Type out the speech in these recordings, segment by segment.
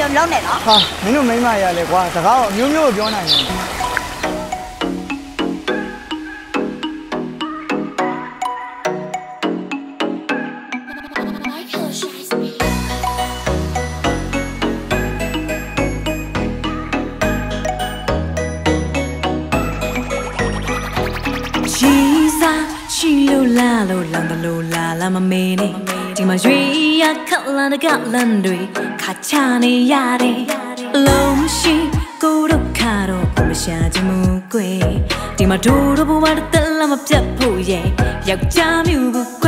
ပြုံးလုံးနေနော်ဟာမင်းတို့မိန်းမရလဲကွာစကားတော့အမျိုးမျိုးပြောနိုင်တယ်ရှိလို့လာလို့လမ်းမလို့လာလာမမေနဲ့ ဒီမှာရွေရခက်လန်တကလန်တွေခါချနေရတယ်လုံးရှိကိုတို့ခါတော့မရှာချင်ဘူးကွဒီမှာတို့တို့ဘဝတသက်လာမပြတ်ဖို့ရဲ့ယောက်ျားမျိုး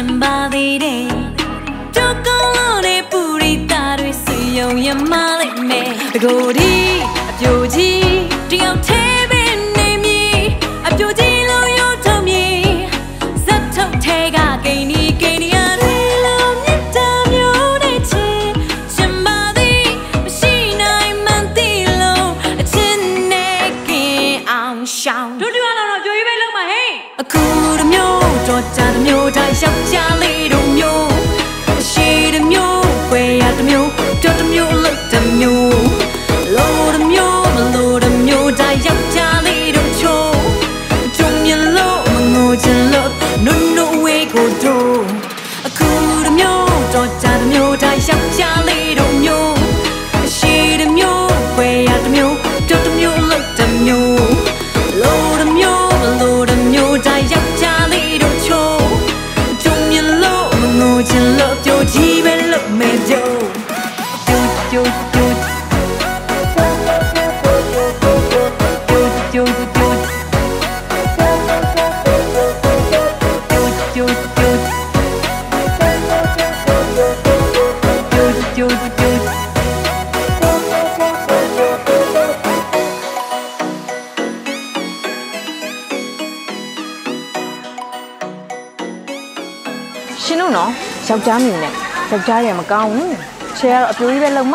င်ပါသေးတယ်ဒုက္ခလုံးနဲ့ပူရိတာတွေဆွေယုံရမလိုက်မယ်တကိုယ်ဒီအပြိုကြီး ရှင်တို့နော်ယောက်ျားမြင်နဲ့ယောက်ျားရမကောင်းဘူးချဲကတော့အပြိုးကြီးပဲလုံးမ